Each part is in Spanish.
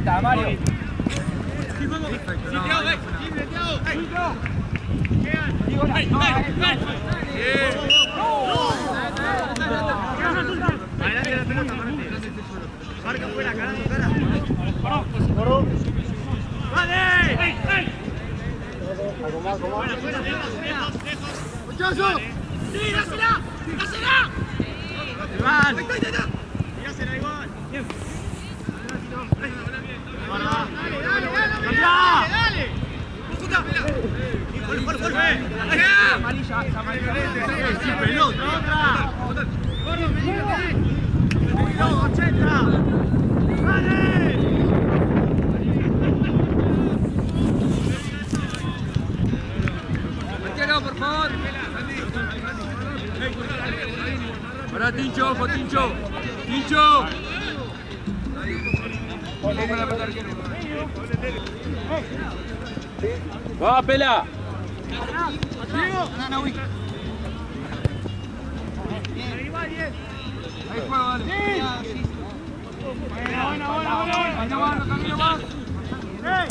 plata, Mario. Adelante la pelota, Marca fuera, cara, cara. ¡Vale! Fuera, fuera, ¡Muchacho! ¡Sí, dásela! ¡Dásela! ¡Iván! Pincho, pincho. Va, pela. Ahí va, bien. Ahí juego, dale. Buena, buena, buena, Ahí va, camino más. ¡Ey!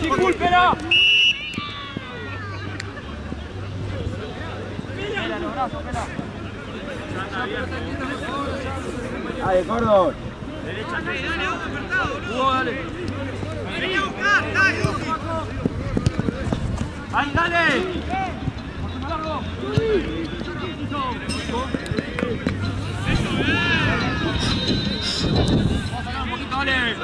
¡Discúlpela! Dale, Cordón. Hugo, dale. Vení a buscar, dale. ¡Ahí, dale! Un poquito, dale.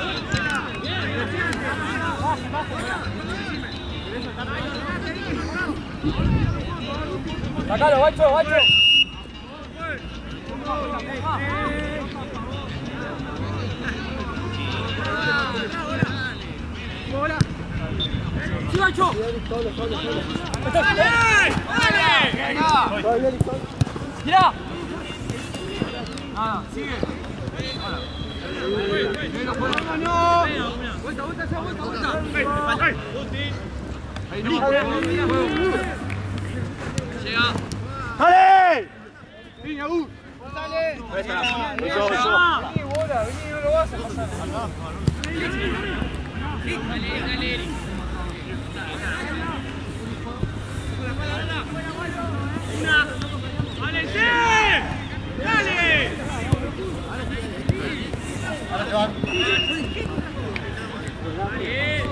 Sacalo, guacho, guacho. ¡Sí, Bacho! ¡Dale! ¡Dale! ¡Tira! Nada, sigue. Vuelta, vuelta, vuelta, vuelta. Ahí no, juego, juego. Llega. ¡Dale! Línea, U. Vení, bola, vení, no lo vas a pasar. Dale, dale. ¡Dale, sí! ¡Dale! Bien, bien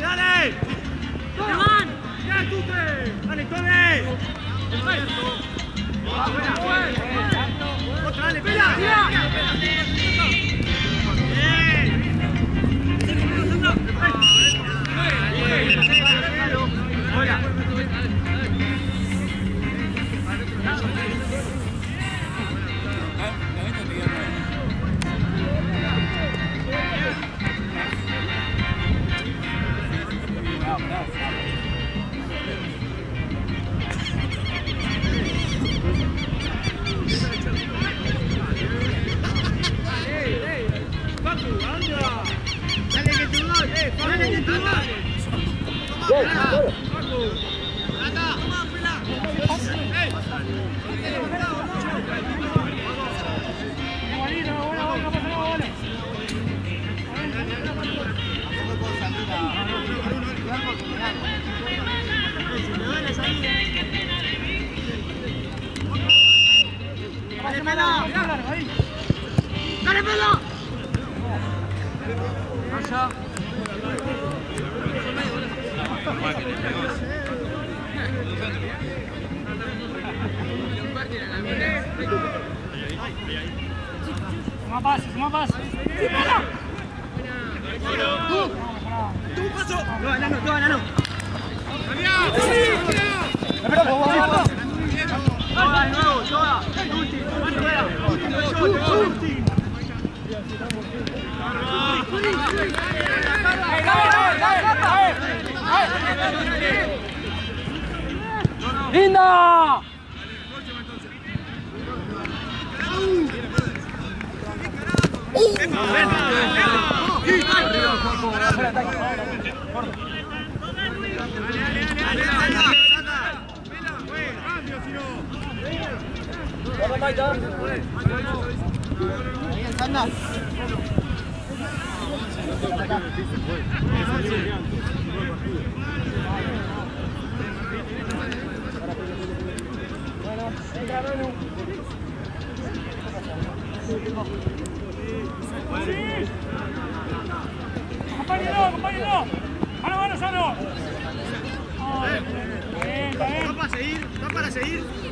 ¡Dale! ¡Esteban! ¡Ya, Tupe! ¡Dale, dale, pela! Sano. Bien, está bien. ¿Va para seguir? ¿Va para seguir?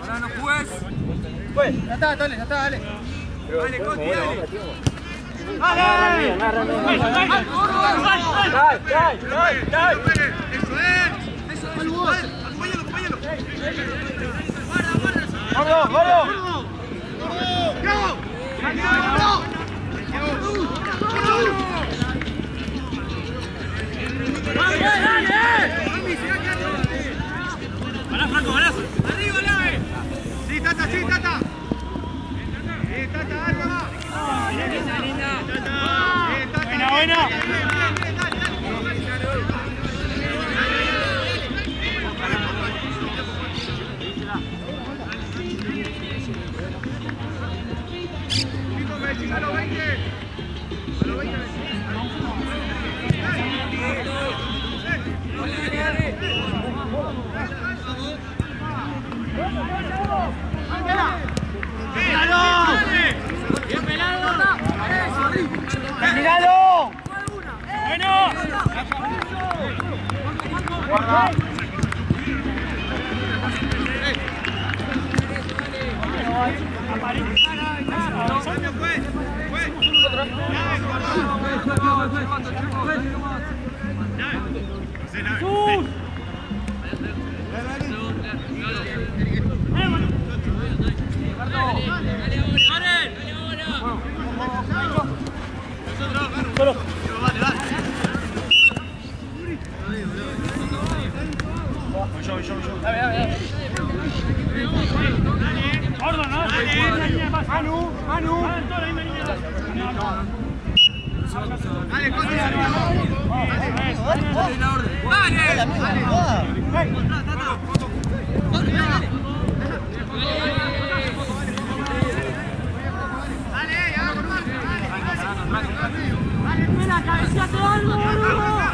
Ahora no juegues. Ya está, dale, ya está, dale. Dale, Coti, dale. Arriba, Lave. Sí, Tata, sí, Tata. Sí, Tata, algo. Buena, buena. A los 20. A los 20, Messi. Solo. Bueno. Cambio, fue, fue. Jesús. Gordo, ¿no? La pase. Manu, Manu. Hagan toda la misma línea de pase. Dale, dale. Dale. Dale. Mira, cabeceate algo, boludo.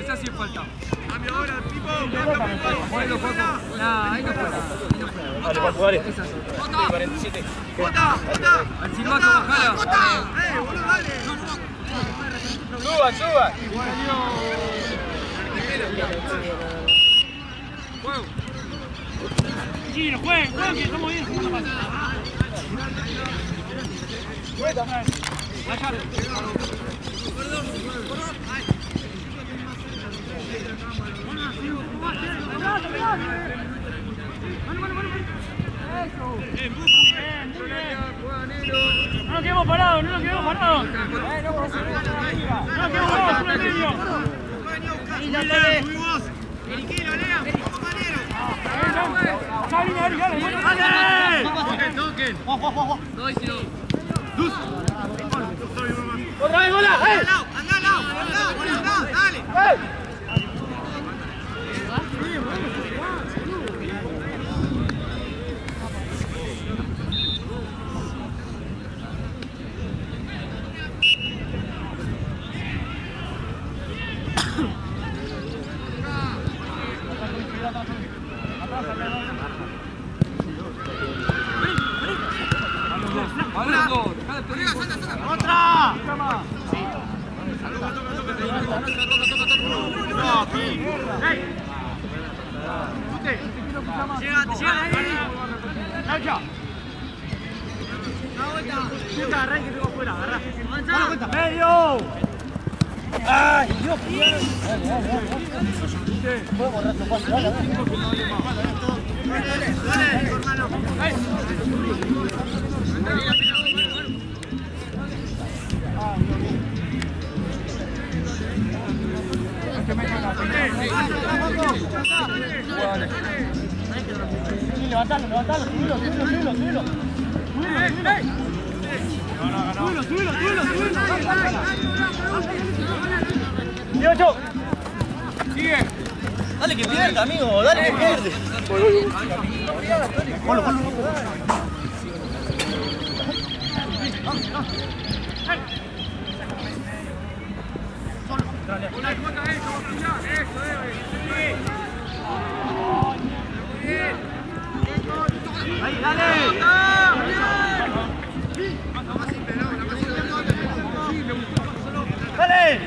Esa sí es falta. Cambio ahora, Pipo. Cambio, Pipo. Nah, ahí no fue. Dale, Paco, dale. Jota, 47. Jota, Jota. Al silbato, bajala. Eh, boludo, dale. Juego. Estamos bien. Pase. Bien, muy bien, muy bien. No nos quedemos parados, no nos quedemos parados. No nos quedemos parados, el medio. Milan, subimos. Eriquino, Lea. Compañero. Dale, dale, dale, toquen. Luz. Otra vez, bola. ¡Eh! al lado, anda al lado, al lado, dale. ¡Eh! Ahora dos, dejá de pelear. Llegate, llegate ahí. Nacha. Da vuelta. Chuta, arranque que tengo afuera, agarrá. Avanza. Medio. ¡Ay, Dios! Dale, dale, dale. Puedo borrar tu pase, dale, dale. Dale, dale, hermano. Sí, levantalo, levantalo, subilo, subilo, subilo, subilo. Súbelo, súbelo, súbelo. Sigue. Dale que pierda, amigo, dale que pierde. Ponlo, ponlo. Ahí, dale. ¡Dale!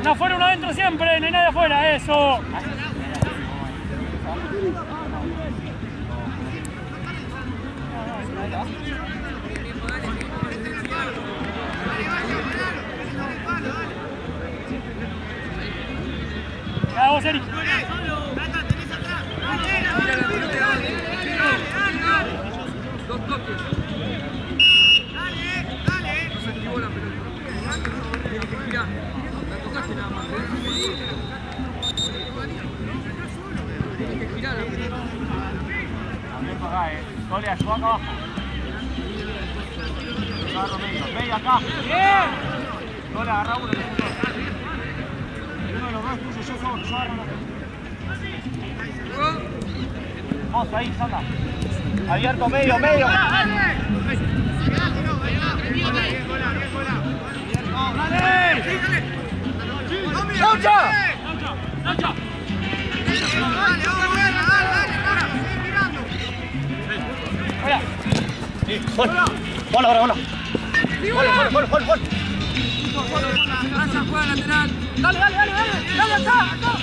Una afuera, uno adentro siempre, no hay nadie afuera, eso. Ya, vos, Eric. Abierto acá, eh. Sole, ayuda acá abajo. Agarro medio. Medio acá. Bien. Sole, agarra uno. que es tuyo. Uno de los dos es tuyo, yo solo. Yo agarro uno. Vos ahí, Sandra. Abierto, medio, medio. Sí, gol. Bola, bola, bola. Gol, gol, gol, gol, gol. Dale, dale, dale, dale, dale acá, acá.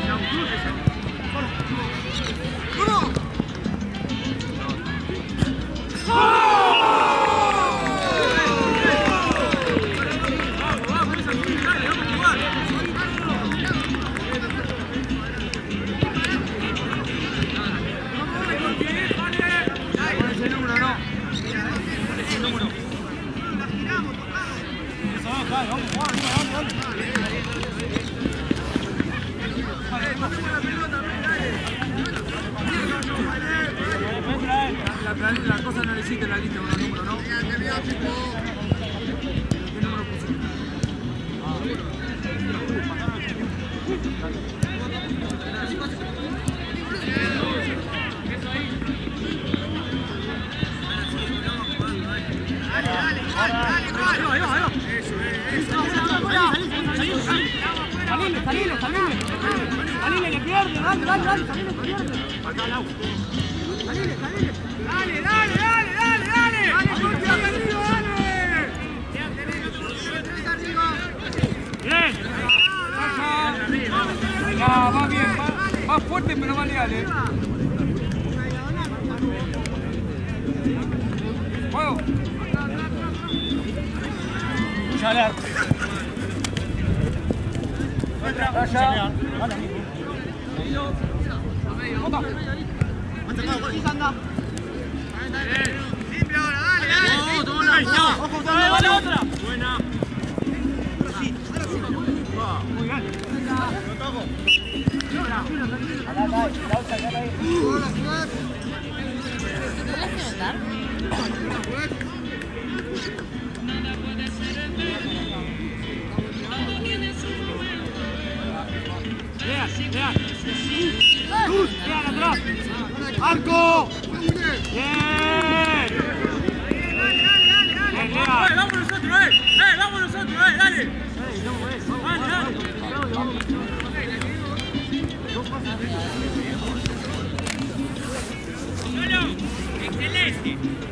¡Arco! ¡Bien! ¡Vamos nosotros, eh! Vamos nosotros, eh! ¡Dale! ¡Dale, dale! ¡Solo! ¡Excelente!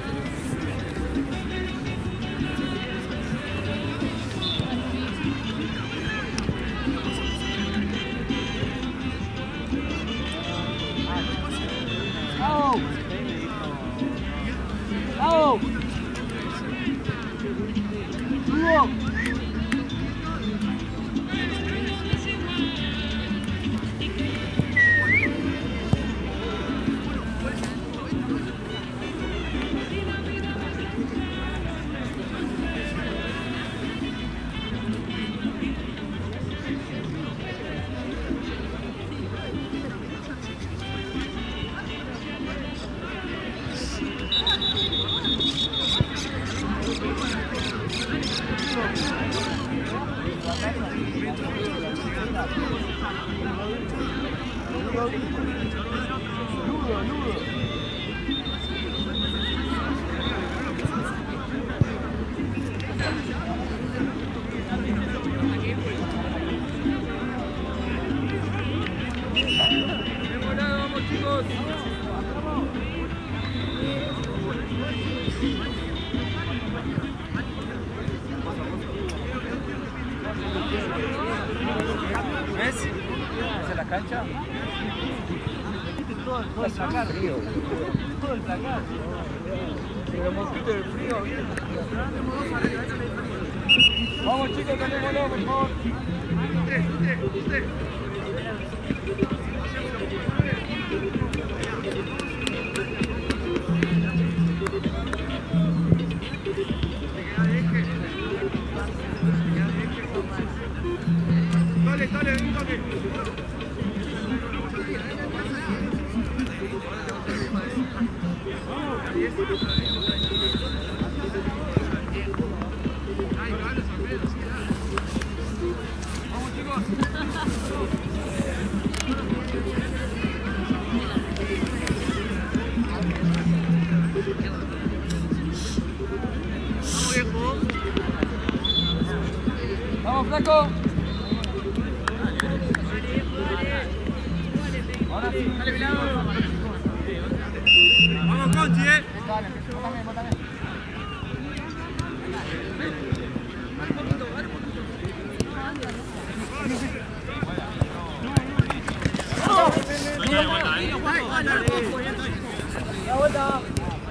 Placar. Todo el placar. Pero mosquito del frío. Vamos chicos, calémoslo, por favor. Dale,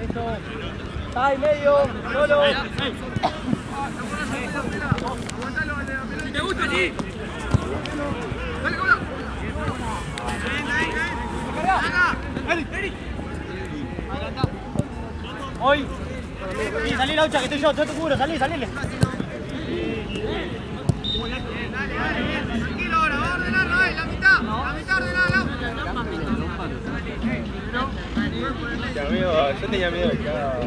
Eso. Está ahí medio. Solo. Si te gusta, sí. Dale, cola. Hoy. Sí, salí la hucha que estoy yo, yo te cubro, salí, salile. Tranquilo ahora, va a ordenarlo, eh. La mitad. La mitad ordenala. Tenía miedo, yo tenía miedo de que haga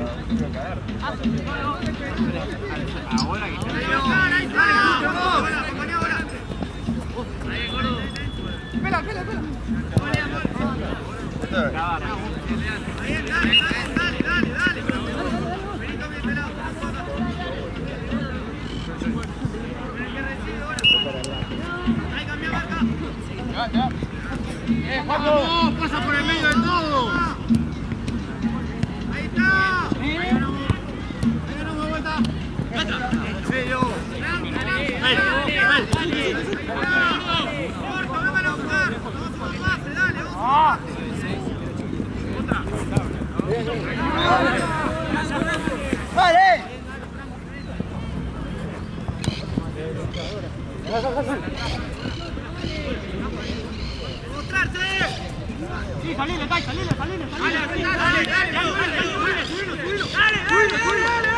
cagar. Espera, espera, espera. Dale, dale, dale, dale. Vení, Tommy, este lado. Ven, que recibe ahora. ¡Sí, dale! Salile, Tai, salile, salile, ¡Dale, salile. dale, dale! ¡Dale, dale! ¡Subilo, subilo! ¡Dale, dale, dale, dale,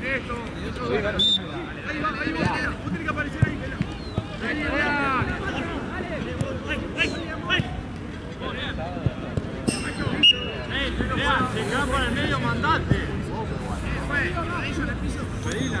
Ahí va, ahí va, vos tenés que aparecer ahí. Se le piso. Pedí la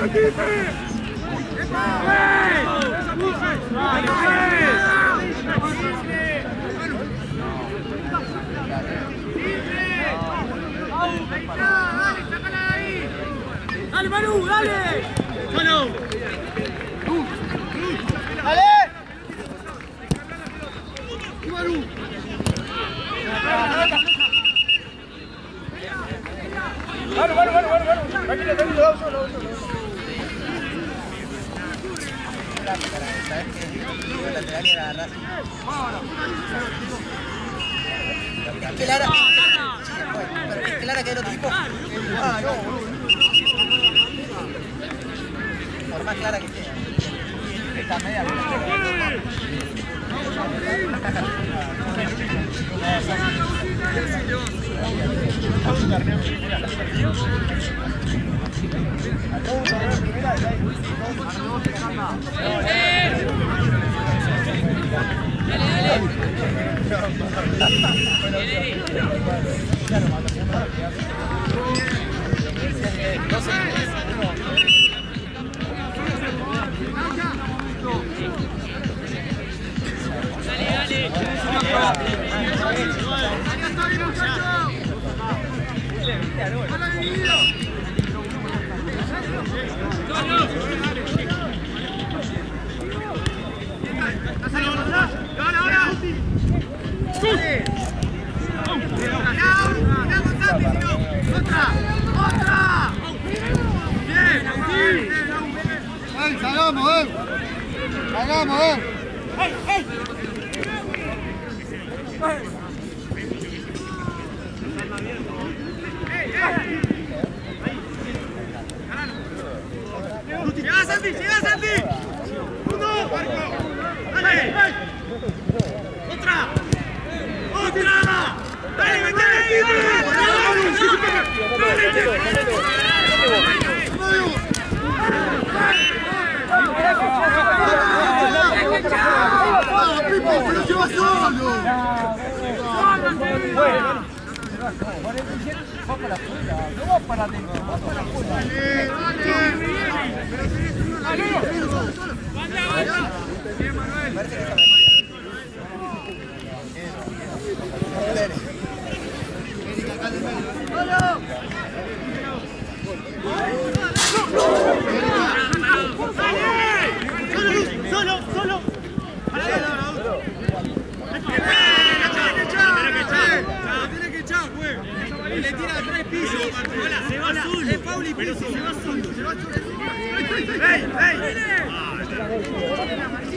Dale, ¡Dale, Manu! ¡Dale! ¡Manu! ¡Dale! ¡Y Manu! Tranquilo, vamos solo, vamos solo. Clara. Pero es clara que el otro equipo. Ah, no, boludo. Por más clara que sea. Esta media. Thank you. Tres pisos. Se va solo. Se va solo. ¡Ey, ey! Es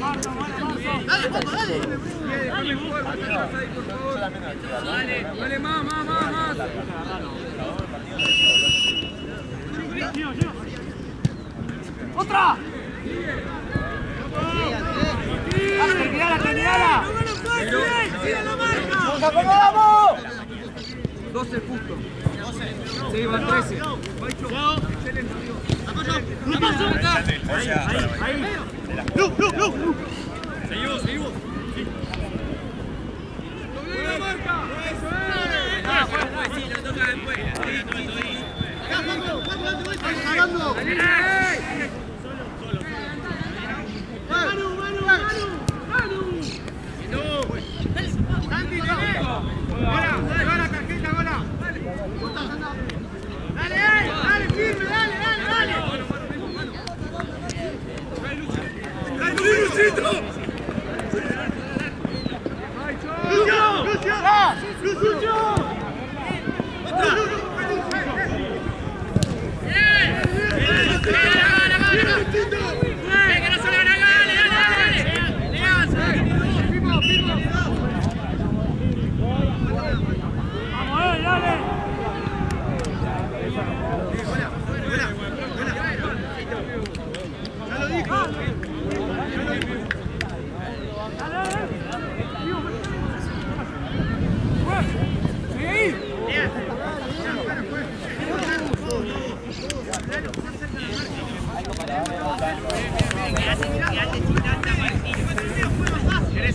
Marto, está bien. Dale, Juanjo, dale. Dale, más, más, más, más. ¡Otra! ¡Terminala, terminala! ¡Nos acomodamos! 12 justo. Sí, van 13. Acá, Juanjo, Juanjo, date vuelta, estás cagando. Manu, Manu, Manu, Manu. Santi, dale. Gola, gola la tarjeta, gola. Dale, dale, dale, firme, dale, dale,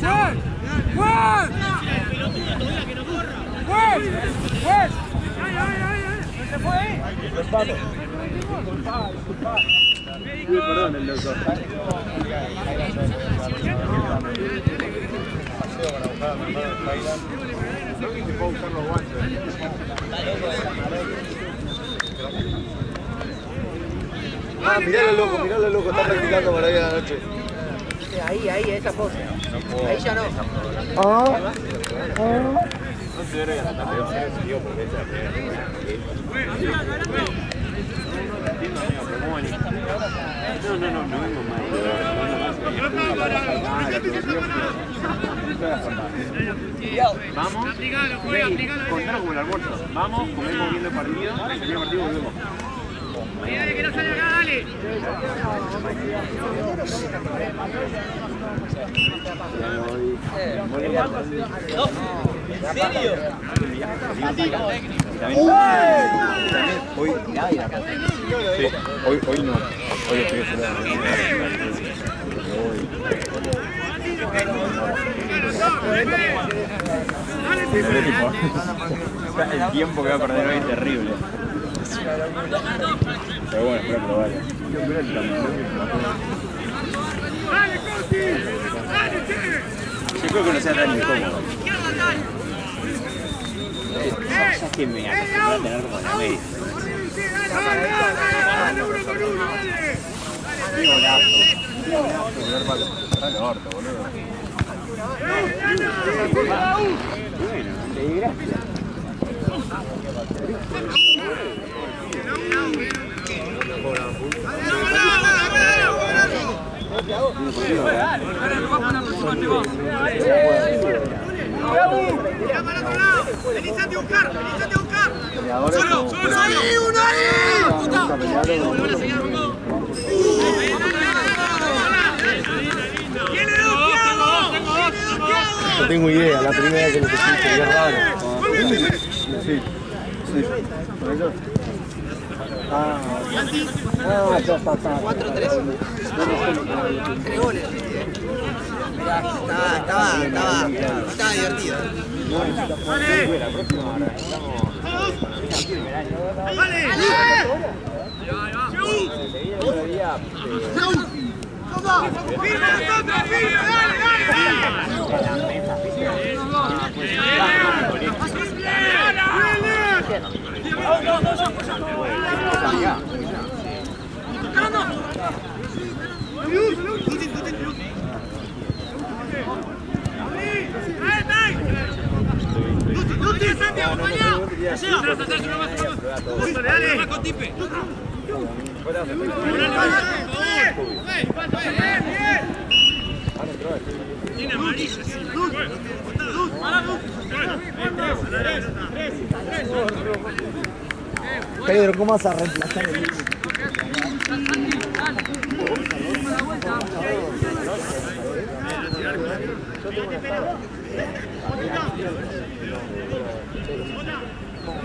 ¡Juan! ¡Juan! ¡Juan! ¡Juan! ¿Se fue ahí? Perdón, el doctor. Ah, miralo loco, miralo loco, está practicando para ir a la noche. Ahí, ahí, esa pose. Ahí ya no. No ¿cómo venís? No, no, no, no vengo mal. Vamos, el almuerzo. Vamos, comemos viendo el partido, el partido volvemos. Que no salga acá, dale. Hoy, sí, hoy, hoy no. Hoy estoy. El tiempo que va a perder hoy es terrible. Pero bueno, espero que lo vaya. Dale, Coti. Dale, che. Yo creo que no sea tan incómodo. Orto, boludo. Bueno, gracias. No tengo idea, la primera que lo escuché, es raro. Sí, sí. ¿Por eso? Ah, ah, ya está, está. 4-3. Tres goles. Mirá, estaba, estaba, estaba, estaba divertido. ¡Vale! Santiago, para allá! Dale, dale. Pedro, ¿cómo vas a reemplazar el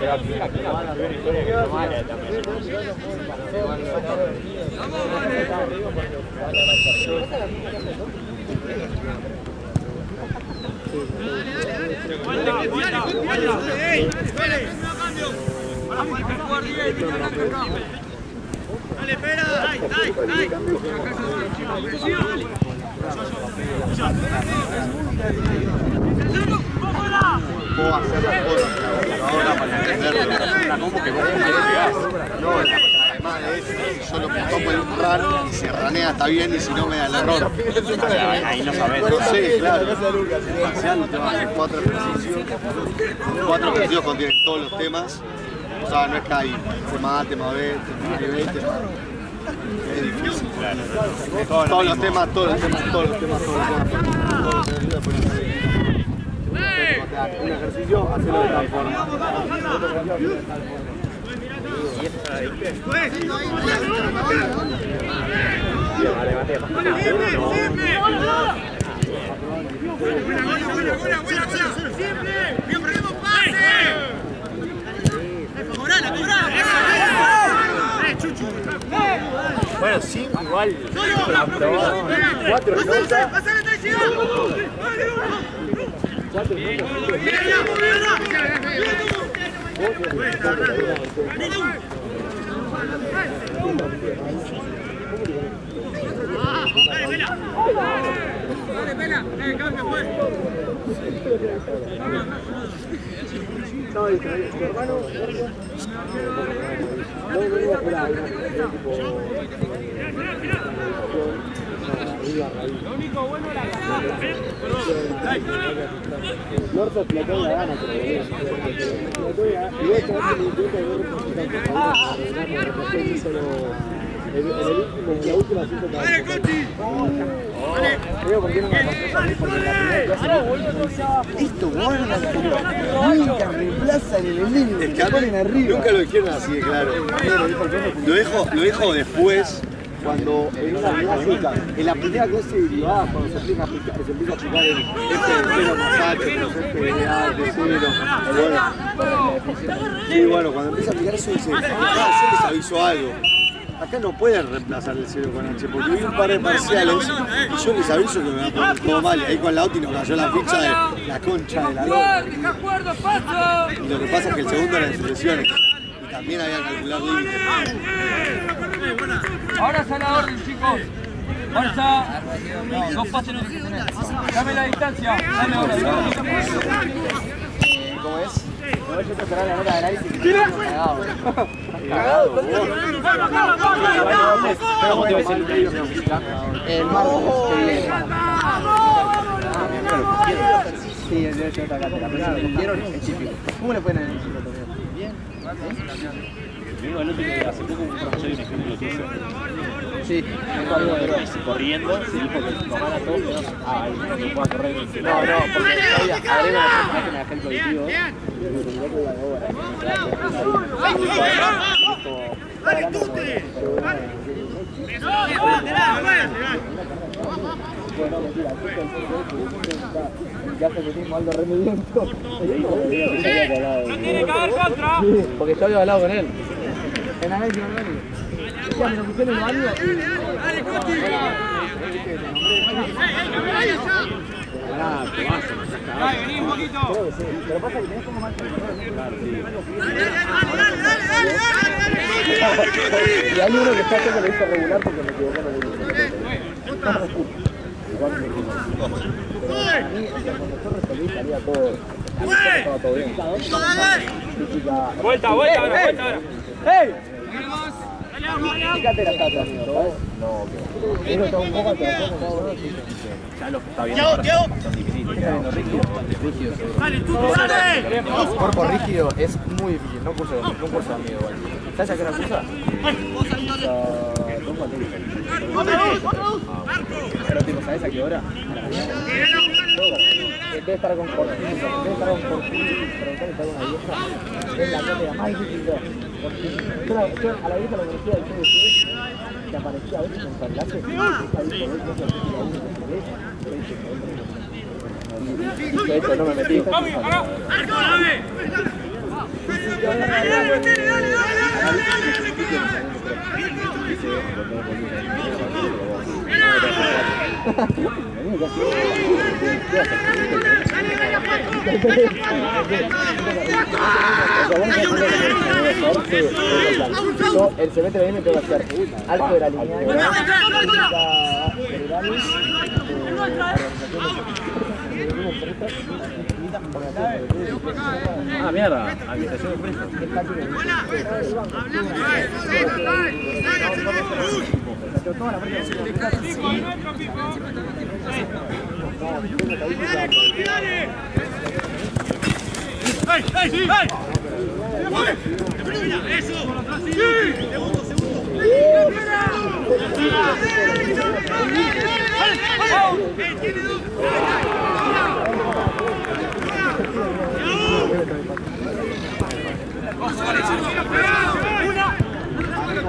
no vale también. Dale, espera, dai, dai, dai. Puedo hacer las cosas pero ahora para entenderlo. Una combo que vos no querés. No, además de eso, yo lo puedo por empujar y si ranea está bien y si no me da el error. Ahí no sabés. Sí, claro. Parcial, te vas a hacer cuatro ejercicios. Cuatro ejercicios contienen todos los temas. Sea, no es que hay tema A, tema B, tema A, B, tema Es difícil. Todos los temas, todos los temas, todos los temas, todos los temas. Todos los Un ejercicio, hacerlo de tal forma. Bueno, cinco igual. Cuatro notas. Norte explotó la gana, pero explotó la gana. Y vos sabés que mi en el último, en la última cinco. Creo no me pasó la Listo, guarda culo. Nunca reemplazan el enemigo. Ponen arriba. Nunca lo dijeron así, de claro. Lo dijo, lo dijo después. Cuando en una clase, en la primera clase de derivadas, cuando se empieza a aplicar, se empieza a aplicar el F de cero más H, menos F de A de cero. Bueno, sí, bueno, cuando empieza a aplicar eso dice, ah, yo les aviso algo. Acá no pueden reemplazar el cero con H, porque vi un par de parciales y yo les aviso que me va a poner todo mal. Y ahí con Lauti nos cayó la ficha de la concha de la lora. Y lo que pasa es que el segundo era en sucesiones. También había que calcular límites. Ahora está la orden, chicos. Está. Dos pases. Dame la distancia. Dame ahora. ¿Cómo es? No, yo te esperaba la nota de análisis. Cagado, vos. ¿Cómo te va a decir el medio El martes que viene. Sí, el derecho de otra cátedra, pero si lo cogieron es típico. ¿Cómo le pueden. Digo, el otro que hace poco un profesor de lo. Sí, Corriendo, se dijo que tomara todo menos a alguno que pueda correr. No, no, porque oye, agrega. Dale, Tute. Bueno, mentira, alto rendimiento. No tiene que haber contra. Sí, porque yo había hablado con él. En análisis orgánico. Ya, me lo pusieron en el baño Dale, Coti. Ah, te vas, Dale, vení un poquito. Creo que sí. Pero pasa que tenés como mal control. Dale, dale, dale, dale. Y hay uno que está haciendo lo hizo regular porque me equivoqué en el Vuelta, vuelta ahora, vuelta ahora. Fíjate la ¿sabes? No. Uno está un poco Ya que está viendo son difíciles. Dale, dale. Cuerpo rígido es muy difícil, no curso, no curso de amigo igual. ¿Sabes a qué hora cursa? Cuatro. Pero tipo, ¿sabes a qué hora? Debe estar con Cortina, debe estar con preguntar está con una vieja. Es la cosa más difícil Porque yo, a la vieja la conocía del que aparecía a veces en San Blas, de hecho no me metí. Yo, el semestre que viene tengo que hacer alto de la línea. Ah, mierda, habitación de preso. ¡Ey, ey, ey! ¡Eso! ¡Sí! ¡Segundo, segundo! ¡Vale, vale! ¡Tiene dos!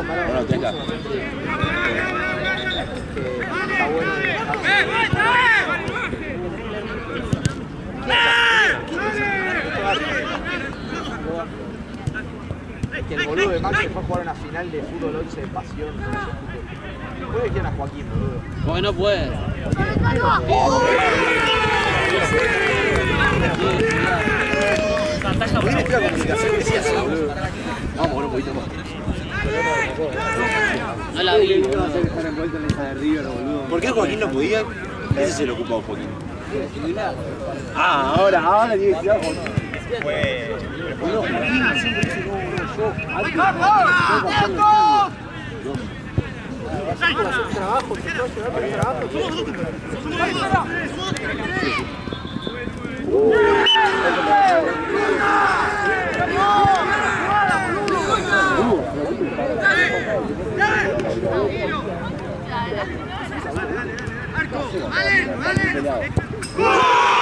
Bueno, tenga. que el boludo de Max se fue a jugar una final de fútbol 11 de pasión. Puede que a Joaquín, boludo. Porque no puede. Vamos. ¿Por qué Joaquín no podía? Ese se lo ocupa a Joaquín. Ah, ahora, ahora tiene que Joaquín. Si yo llevar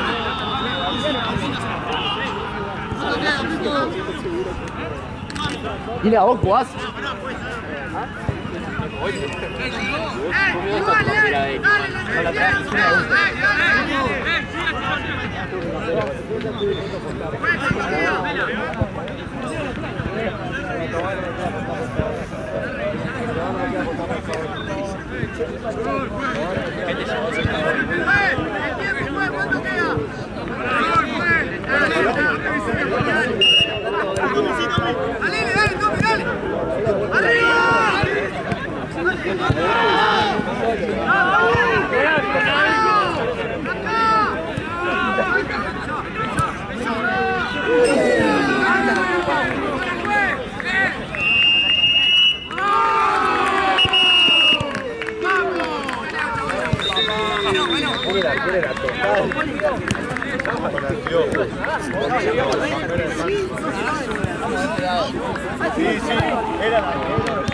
trabajo. Dile a vos, Sí, sí, era la